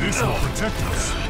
This will protect us.